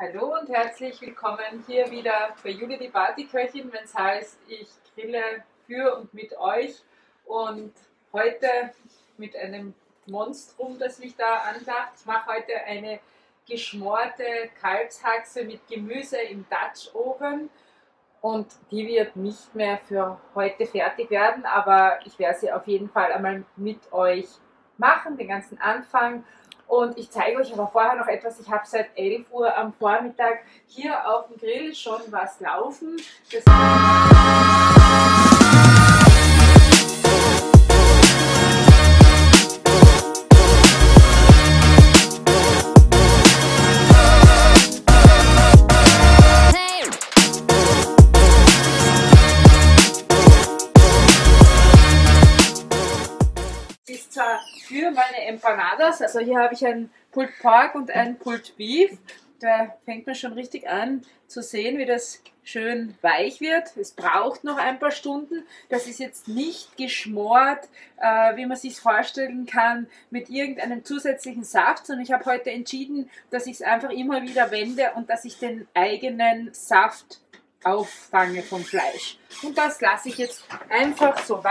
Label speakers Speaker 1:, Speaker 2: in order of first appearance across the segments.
Speaker 1: Hallo und herzlich willkommen hier wieder bei Julia die Partyköchin, wenn es heißt, ich grille für und mit euch und heute mit einem Monstrum, das mich da andacht. Ich mache heute eine geschmorte Kalbshaxe mit Gemüse im Dutch Oven und die wird nicht mehr für heute fertig werden, aber ich werde sie auf jeden Fall einmal mit euch machen, den ganzen Anfang. Und ich zeige euch aber vorher noch etwas. Ich habe seit 11 Uhr am Vormittag hier auf dem Grill schon was laufen. Das für meine Empanadas, also hier habe ich ein Pulled Pork und ein Pulled Beef. Da fängt man schon richtig an zu sehen, wie das schön weich wird. Es braucht noch ein paar Stunden. Das ist jetzt nicht geschmort, äh, wie man sich vorstellen kann, mit irgendeinem zusätzlichen Saft, sondern ich habe heute entschieden, dass ich es einfach immer wieder wende und dass ich den eigenen Saft auffange vom Fleisch. Und das lasse ich jetzt einfach so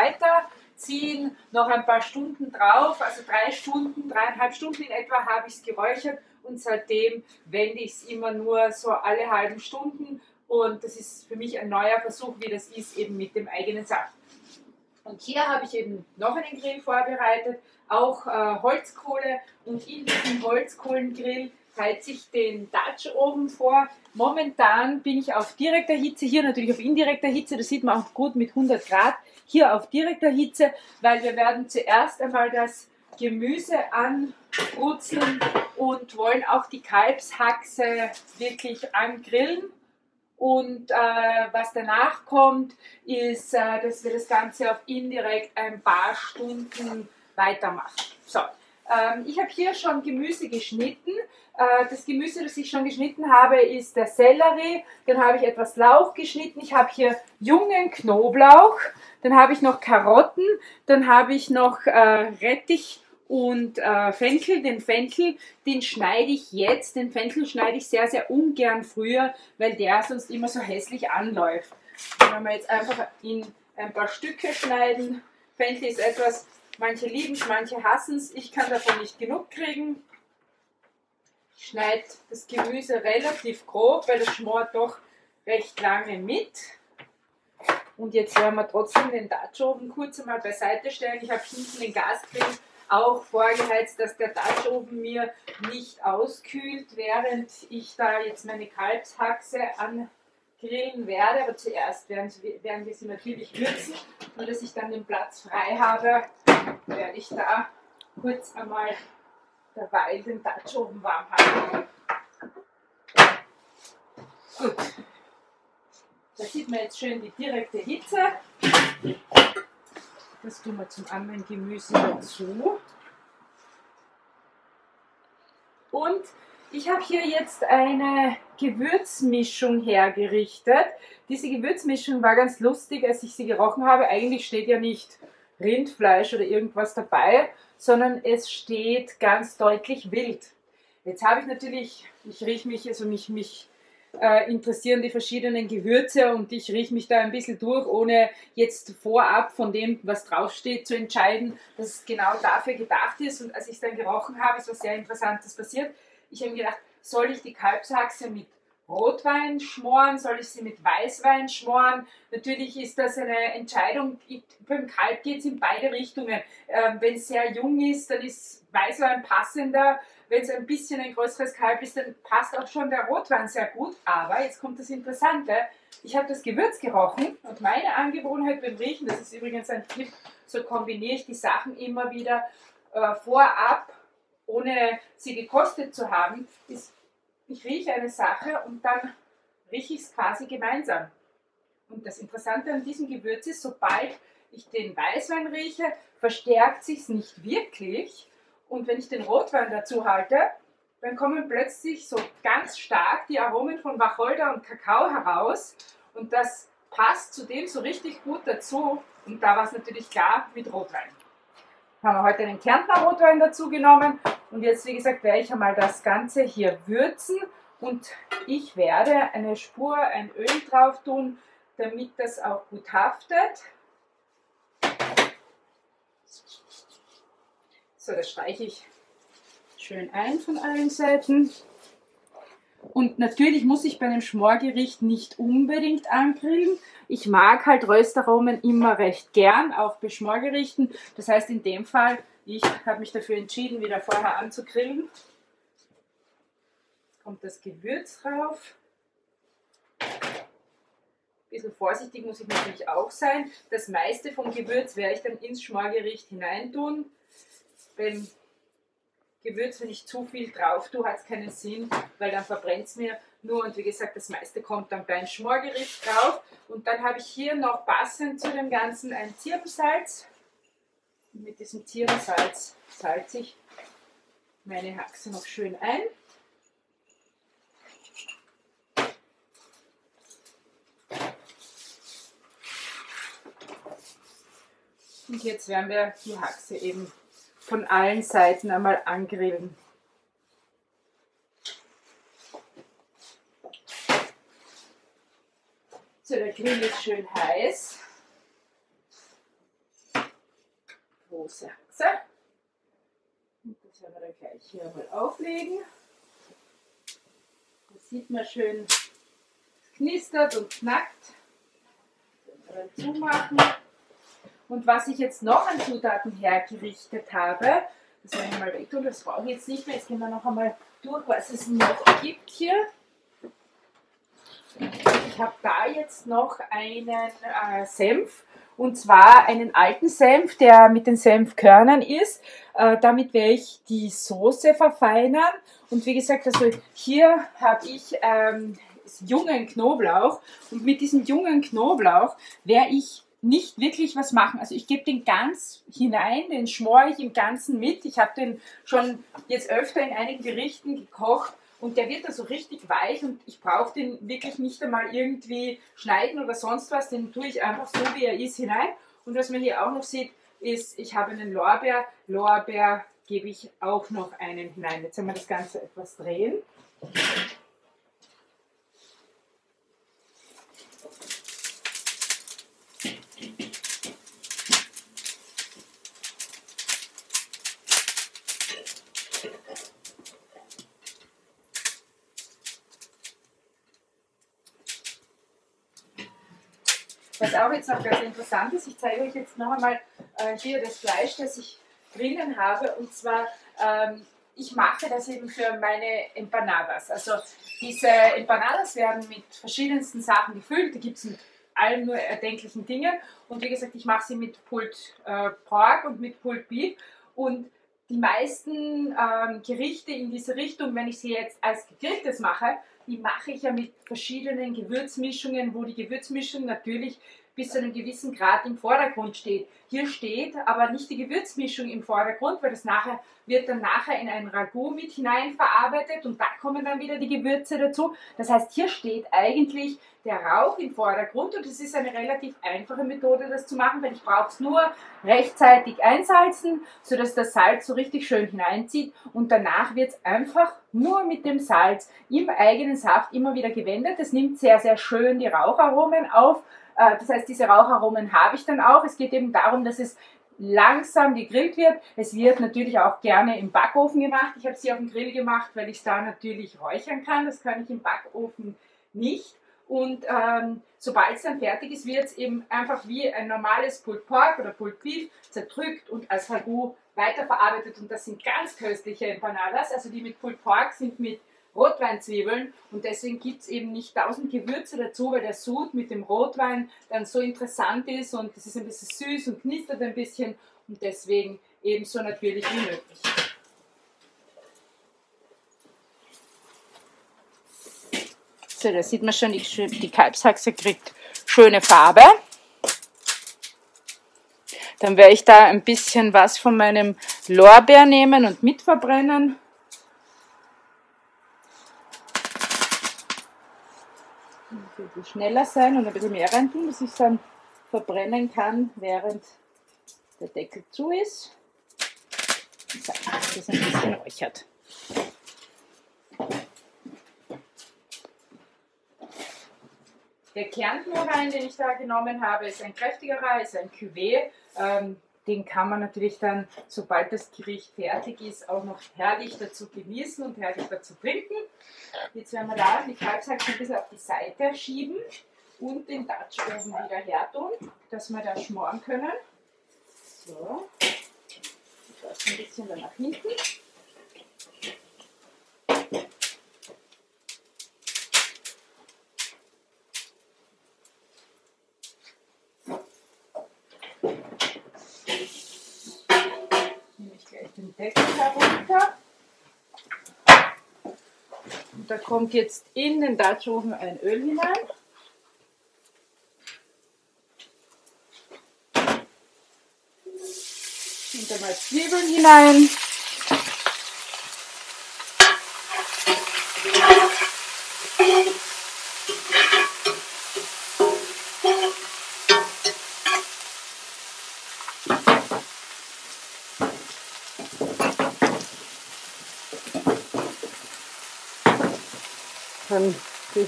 Speaker 1: weiterziehen, noch ein paar Stunden drauf, also drei Stunden, dreieinhalb Stunden in etwa habe ich es geräuchert und seitdem wende ich es immer nur so alle halben Stunden und das ist für mich ein neuer Versuch, wie das ist eben mit dem eigenen Saft. Und hier habe ich eben noch einen Grill vorbereitet, auch äh, Holzkohle und in diesem Holzkohlengrill heize ich den Dutch Oven vor. Momentan bin ich auf direkter Hitze, hier natürlich auf indirekter Hitze, das sieht man auch gut mit 100 Grad, hier auf direkter Hitze, weil wir werden zuerst einmal das Gemüse anbrutzeln und wollen auch die Kalbshaxe wirklich angrillen. Und äh, was danach kommt, ist, äh, dass wir das Ganze auf indirekt ein paar Stunden weitermachen. So, ähm, ich habe hier schon Gemüse geschnitten. Äh, das Gemüse, das ich schon geschnitten habe, ist der Sellerie. Dann habe ich etwas Lauch geschnitten. Ich habe hier jungen Knoblauch. Dann habe ich noch Karotten. Dann habe ich noch äh, Rettich und äh, Fenchel, den Fenchel, den schneide ich jetzt, den Fenchel schneide ich sehr, sehr ungern früher, weil der sonst immer so hässlich anläuft. Den werden wir jetzt einfach in ein paar Stücke schneiden. Fenchel ist etwas, manche lieben es, manche hassen es. Ich kann davon nicht genug kriegen. Ich schneide das Gemüse relativ grob, weil das schmort doch recht lange mit. Und jetzt werden wir trotzdem den Dutch Oven kurz einmal beiseite stellen. Ich habe hinten den Gasgrill auch vorgeheizt, dass der Dutch Oven mir nicht auskühlt, während ich da jetzt meine Kalbshaxe angrillen werde. Aber zuerst werden, werden wir sie natürlich würzen und dass ich dann den Platz frei habe, werde ich da kurz einmal derweil den Dutch Oven warm halten. Gut. Da sieht man jetzt schön die direkte Hitze. Das tun wir zum anderen Gemüse dazu. Und ich habe hier jetzt eine Gewürzmischung hergerichtet. Diese Gewürzmischung war ganz lustig, als ich sie gerochen habe. Eigentlich steht ja nicht Rindfleisch oder irgendwas dabei, sondern es steht ganz deutlich wild. Jetzt habe ich natürlich, ich rieche mich, also mich, mich äh, interessieren die verschiedenen Gewürze und ich rieche mich da ein bisschen durch, ohne jetzt vorab von dem, was draufsteht, zu entscheiden, dass es genau dafür gedacht ist. Und als ich es dann gerochen habe, ist was sehr Interessantes passiert. Ich habe mir gedacht, soll ich die Kalbshaxe mit Rotwein schmoren, soll ich sie mit Weißwein schmoren? Natürlich ist das eine Entscheidung. Beim Kalb geht es in beide Richtungen. Ähm, Wenn es sehr jung ist, dann ist Weißwein passender. Wenn es ein bisschen ein größeres Kalb ist, dann passt auch schon der Rotwein sehr gut. Aber jetzt kommt das Interessante. Ich habe das Gewürz gerochen und meine Angewohnheit beim Riechen, das ist übrigens ein Tipp, so kombiniere ich die Sachen immer wieder äh, vorab, ohne sie gekostet zu haben, ist ich rieche eine Sache und dann rieche ich es quasi gemeinsam. Und das Interessante an diesem Gewürz ist, sobald ich den Weißwein rieche, verstärkt sich es nicht wirklich. Und wenn ich den Rotwein dazu halte, dann kommen plötzlich so ganz stark die Aromen von Wacholder und Kakao heraus. Und das passt zudem so richtig gut dazu. Und da war es natürlich klar mit Rotwein. Haben wir heute einen Kärntner Rotwein dazu genommen und jetzt, wie gesagt, werde ich einmal das Ganze hier würzen Und ich werde eine Spur, ein Öl drauf tun, damit das auch gut haftet. So, das streiche ich schön ein von allen Seiten. Und natürlich muss ich bei einem Schmorgericht nicht unbedingt angrillen. Ich mag halt Röstaromen immer recht gern, auch bei Schmorgerichten. Das heißt in dem Fall, ich habe mich dafür entschieden, wieder vorher anzugrillen. Jetzt kommt das Gewürz drauf. Ein bisschen vorsichtig muss ich natürlich auch sein. Das meiste vom Gewürz werde ich dann ins Schmorgericht hineintun. Beim Gewürz, wenn ich zu viel drauf tue, hat es keinen Sinn, weil dann verbrennt es mir nur. Und wie gesagt, das meiste kommt dann beim Schmorgericht drauf. Und dann habe ich hier noch passend zu dem Ganzen ein Zirbensalz. Und mit diesem Zirbensalz salze ich meine Haxe noch schön ein. Und jetzt werden wir die Haxe eben von allen Seiten einmal angrillen. So, der Grill ist schön heiß. Große Haxe. Und das werden wir dann gleich hier einmal auflegen. Da sieht man schön, es knistert und knackt. Das werden wir dann zumachen. Und was ich jetzt noch an Zutaten hergerichtet habe, das werde ich mal weg tun, das brauche ich jetzt nicht mehr. Jetzt gehen wir noch einmal durch, was es noch gibt hier. Ich habe da jetzt noch einen äh, Senf und zwar einen alten Senf, der mit den Senfkörnern ist. Äh, damit werde ich die Soße verfeinern. Und wie gesagt, also hier habe ich ähm, jungen Knoblauch und mit diesem jungen Knoblauch werde ich nicht wirklich was machen. Also ich gebe den ganz hinein, den schmore ich im Ganzen mit. Ich habe den schon jetzt öfter in einigen Gerichten gekocht und der wird da so richtig weich und ich brauche den wirklich nicht einmal irgendwie schneiden oder sonst was. Den tue ich einfach so, wie er ist, hinein. Und was man hier auch noch sieht, ist, ich habe einen Lorbeer. Lorbeer gebe ich auch noch einen hinein. Jetzt werden wir das Ganze etwas drehen. Was auch jetzt noch ganz interessant ist, ich zeige euch jetzt noch einmal äh, hier das Fleisch, das ich drinnen habe. Und zwar, ähm, ich mache das eben für meine Empanadas. Also diese Empanadas werden mit verschiedensten Sachen gefüllt. Da gibt es mit allen nur erdenklichen Dingen. Und wie gesagt, ich mache sie mit Pulled äh, Pork und mit Pulled Beef. Und die meisten ähm, Gerichte in diese Richtung, wenn ich sie jetzt als gegrilltes mache, die mache ich ja mit verschiedenen Gewürzmischungen, wo die Gewürzmischung natürlich bis zu einem gewissen Grad im Vordergrund steht. Hier steht aber nicht die Gewürzmischung im Vordergrund, weil das nachher wird dann nachher in ein Ragout mit hineinverarbeitet und da kommen dann wieder die Gewürze dazu. Das heißt, hier steht eigentlich der Rauch im Vordergrund und es ist eine relativ einfache Methode, das zu machen, weil ich brauche es nur rechtzeitig einsalzen, sodass das Salz so richtig schön hineinzieht und danach wird es einfach nur mit dem Salz im eigenen Saft immer wieder gewendet. Das nimmt sehr, sehr schön die Raucharomen auf das heißt, diese Raucharomen habe ich dann auch. Es geht eben darum, dass es langsam gegrillt wird. Es wird natürlich auch gerne im Backofen gemacht. Ich habe sie auf dem Grill gemacht, weil ich es da natürlich räuchern kann. Das kann ich im Backofen nicht. Und ähm, sobald es dann fertig ist, wird es eben einfach wie ein normales Pulled Pork oder Pulled Beef zerdrückt und als Ragout weiterverarbeitet. Und das sind ganz köstliche Empanadas. Also die mit Pulled Pork sind mit Rotweinzwiebeln und deswegen gibt es eben nicht tausend Gewürze dazu, weil der Sud mit dem Rotwein dann so interessant ist und es ist ein bisschen süß und knistert ein bisschen und deswegen ebenso natürlich wie möglich. So, da sieht man schon, die, die Kalbshaxe kriegt schöne Farbe. Dann werde ich da ein bisschen was von meinem Lorbeer nehmen und mitverbrennen. Also schneller sein und ein bisschen mehr rein tun, dass ich es dann verbrennen kann, während der Deckel zu ist. So, das ist ein bisschen räuchert. Der Kärntner den ich da genommen habe, ist ein kräftigerer, ist ein Cuvée. Ähm, den kann man natürlich dann, sobald das Gericht fertig ist, auch noch herrlich dazu genießen und herrlich dazu trinken. Jetzt werden wir da die Kalbsachse ein bisschen auf die Seite schieben und den Dutch oben wieder her tun, dass wir da schmoren können. So, das ein bisschen dann nach hinten. den Deckel herunter. Da kommt jetzt in den Dutch Oven ein Öl hinein. Und dann mal Zwiebeln hinein.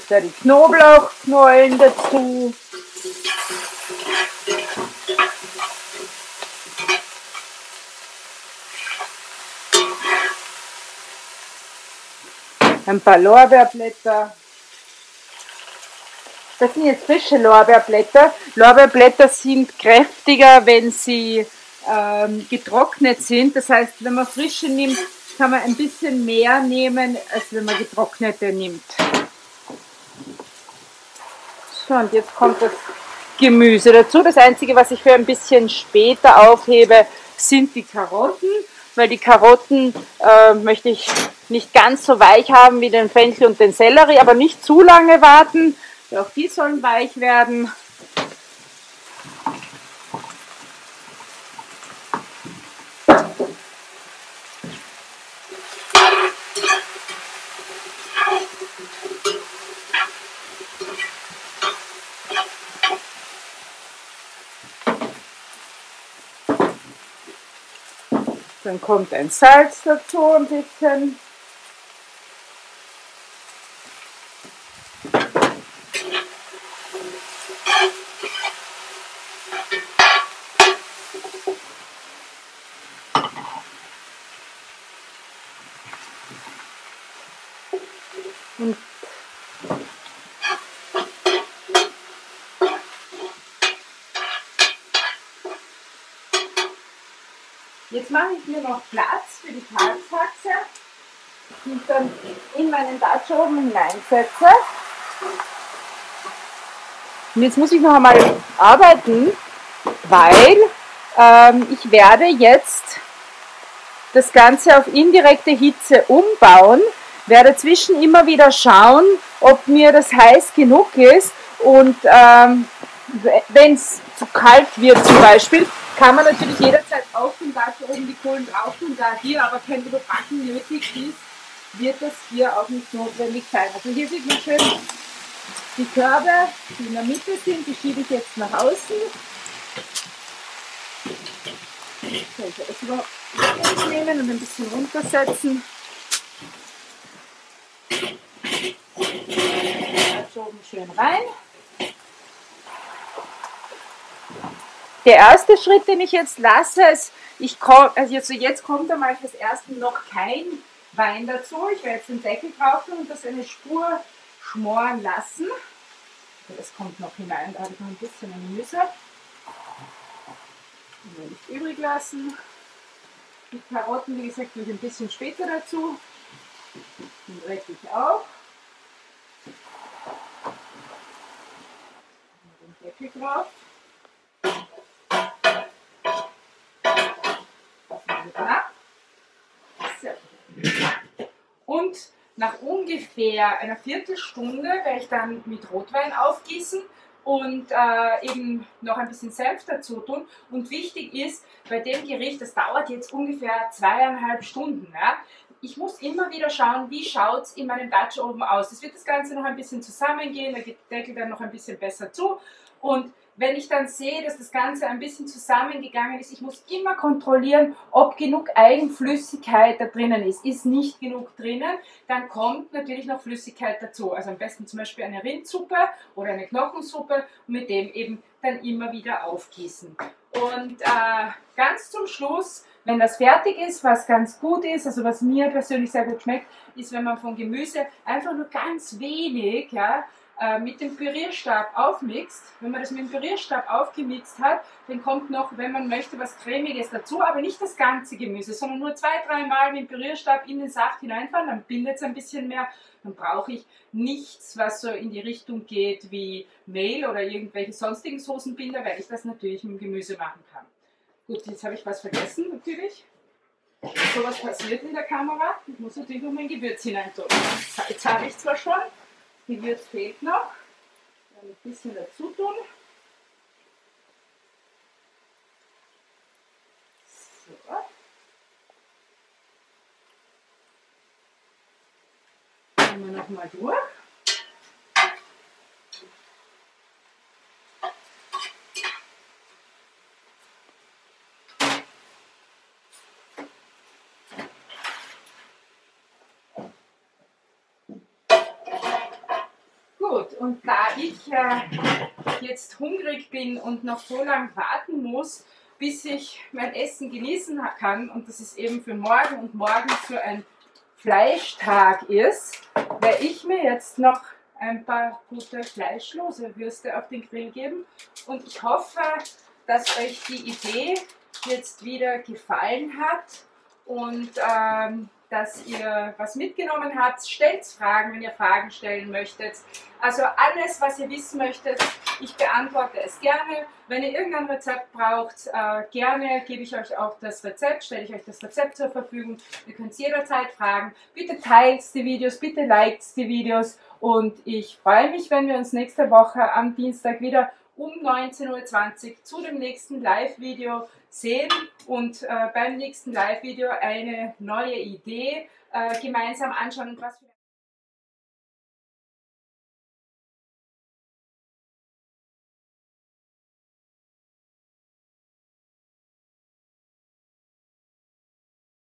Speaker 1: Da die Knoblauchknollen dazu. Ein paar Lorbeerblätter. Das sind jetzt frische Lorbeerblätter. Lorbeerblätter sind kräftiger, wenn sie ähm, getrocknet sind. Das heißt, wenn man frische nimmt, kann man ein bisschen mehr nehmen, als wenn man getrocknete nimmt. So, und jetzt kommt das Gemüse dazu. Das Einzige, was ich für ein bisschen später aufhebe, sind die Karotten, weil die Karotten äh, möchte ich nicht ganz so weich haben wie den Fenchel und den Sellerie, aber nicht zu lange warten. Auch die sollen weich werden. Dann kommt ein Salz dazu ein bisschen. Jetzt mache ich mir noch Platz für die Kalbshaxe, die ich dann in meinen Dutch oben hineinsetze. Und jetzt muss ich noch einmal arbeiten, weil ähm, ich werde jetzt das Ganze auf indirekte Hitze umbauen, werde zwischen immer wieder schauen, ob mir das heiß genug ist und ähm, wenn es zu kalt wird zum Beispiel, kann man natürlich jederzeit auf dem Dach oben die Kohlen drauf tun. Da hier aber kein Überbacken nötig ist, wird das hier auch nicht notwendig sein. Also hier sieht man schön die Körbe, die in der Mitte sind, die schiebe ich jetzt nach außen. So, ich das überhaupt nehmen und ein bisschen runtersetzen. Da oben schön rein. Der erste Schritt, den ich jetzt lasse, ist, ich komm, also jetzt, kommt einmal fürs Erste noch kein Wein dazu. Ich werde jetzt den Deckel drauf und das eine Spur schmoren lassen. Das kommt noch hinein, da habe ich noch ein bisschen Gemüse. Nicht übrig lassen. Die Karotten, wie gesagt, tue ich ein bisschen später dazu. Den ich auch. Den Deckel drauf. Und nach ungefähr einer Viertelstunde werde ich dann mit Rotwein aufgießen und äh, eben noch ein bisschen Senf dazu tun. Und wichtig ist bei dem Gericht, das dauert jetzt ungefähr zweieinhalb Stunden. Ja? Ich muss immer wieder schauen, wie schaut es in meinem Dutch oben aus. Es wird das Ganze noch ein bisschen zusammengehen, der Deckel dann noch ein bisschen besser zu. Und wenn ich dann sehe, dass das Ganze ein bisschen zusammengegangen ist, ich muss immer kontrollieren, ob genug Eigenflüssigkeit da drinnen ist. Ist nicht genug drinnen, dann kommt natürlich noch Flüssigkeit dazu. Also am besten zum Beispiel eine Rindsuppe oder eine Knochensuppe und mit dem eben dann immer wieder aufgießen. Und äh, ganz zum Schluss, wenn das fertig ist, was ganz gut ist, also was mir persönlich sehr gut schmeckt, ist, wenn man von Gemüse einfach nur ganz wenig ja, äh, mit dem Pürierstab aufmixt. Wenn man das mit dem Pürierstab aufgemixt hat, dann kommt noch, wenn man möchte, was Cremiges dazu, aber nicht das ganze Gemüse, sondern nur zwei, dreimal mit dem Pürierstab in den Saft hineinfahren, dann bindet es ein bisschen mehr. Dann brauche ich nichts, was so in die Richtung geht wie Mehl oder irgendwelche sonstigen Soßenbinder, weil ich das natürlich mit dem Gemüse machen kann. Gut, jetzt habe ich was vergessen, natürlich. So was passiert in der Kamera. Ich muss natürlich noch mein Gewürz hineintun. Jetzt habe ich zwar schon, Gewürz fehlt noch. Ein bisschen dazu tun. So. Gehen wir nochmal durch. Gut, und da ich äh, jetzt hungrig bin und noch so lange warten muss, bis ich mein Essen genießen kann, und das ist eben für morgen und morgen so ein Fleischtag ist, werde ich mir jetzt noch ein paar gute fleischlose Würste auf den Grill geben. Und ich hoffe, dass euch die Idee jetzt wieder gefallen hat und ähm, dass ihr was mitgenommen habt. Stellt Fragen, wenn ihr Fragen stellen möchtet. Also alles, was ihr wissen möchtet, ich beantworte es gerne. Wenn ihr irgendein Rezept braucht, äh, gerne gebe ich euch auch das Rezept, stelle ich euch das Rezept zur Verfügung. Ihr könnt jederzeit fragen. Bitte teilt die Videos, bitte liked die Videos und ich freue mich, wenn wir uns nächste Woche am Dienstag wieder um 19.20 Uhr zu dem nächsten Live-Video sehen und äh, beim nächsten Live-Video eine neue Idee äh, gemeinsam anschauen und was